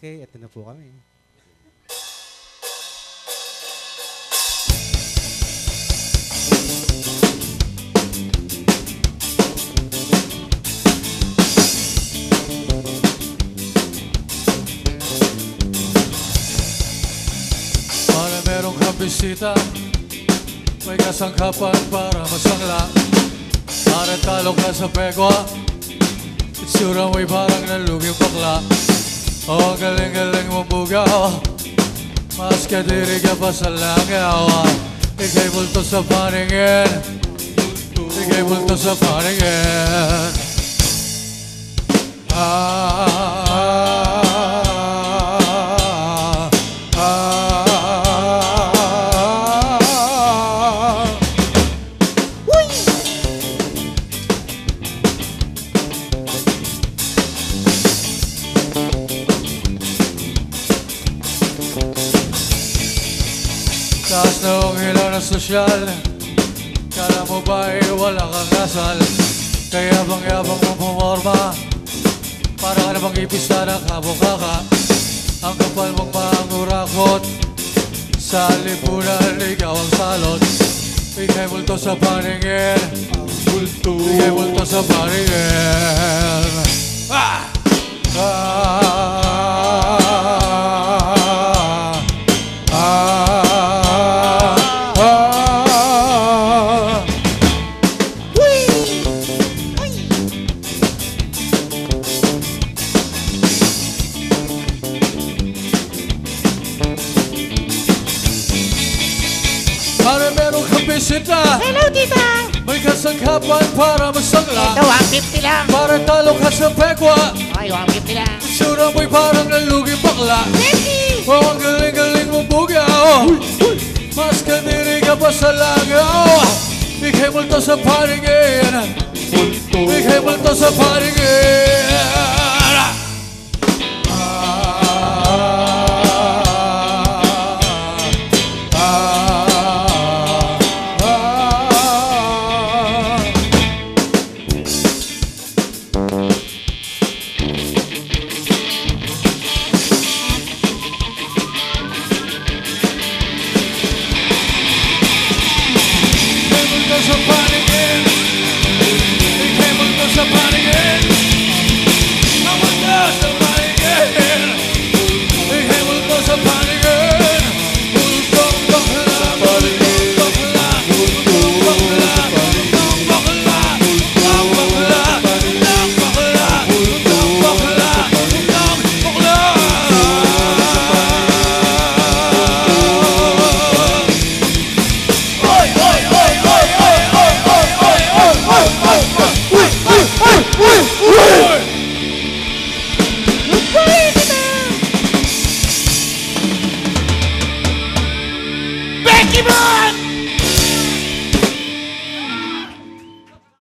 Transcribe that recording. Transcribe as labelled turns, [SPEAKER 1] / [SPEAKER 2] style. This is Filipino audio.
[SPEAKER 1] Okay, eto na po kami.
[SPEAKER 2] Para merong kang bisita May kasangkapan para masangla Para talo ka sa pegwa Itsura mo'y parang naluging bakla Oh, galing-galing mong bugaw Mas kadiri ka pa sa langaw Ika'y multo sa paningin Ika'y multo sa paningin Ah, Taas na ang ilaw na sosyal. Kala mo ba ay wala kang asal Kaya bang yabang mo pumorma? Para ka namang ipista ng kabukaka Ang kapal mong pangurakot Sa lipunan ikaw ang salot. Ika'y multo sa paningin. Multo Ika'y multo sa paningin. Ah! Ah! Bisita
[SPEAKER 3] Hello, tita!
[SPEAKER 2] May kasangkapan para masangla.
[SPEAKER 3] Ito, 150 lang.
[SPEAKER 2] Para talo ka sa pekwa.
[SPEAKER 3] Ay, 150 lang.
[SPEAKER 2] Sura mo'y parang nalugi bakla.
[SPEAKER 3] Thank
[SPEAKER 2] Oh, ang galing-galing mong bugaw Mas kadiri ka pa sa langaw Ika'y multo sa paningin Ika'y multo sa paningin somebody
[SPEAKER 3] Keep on.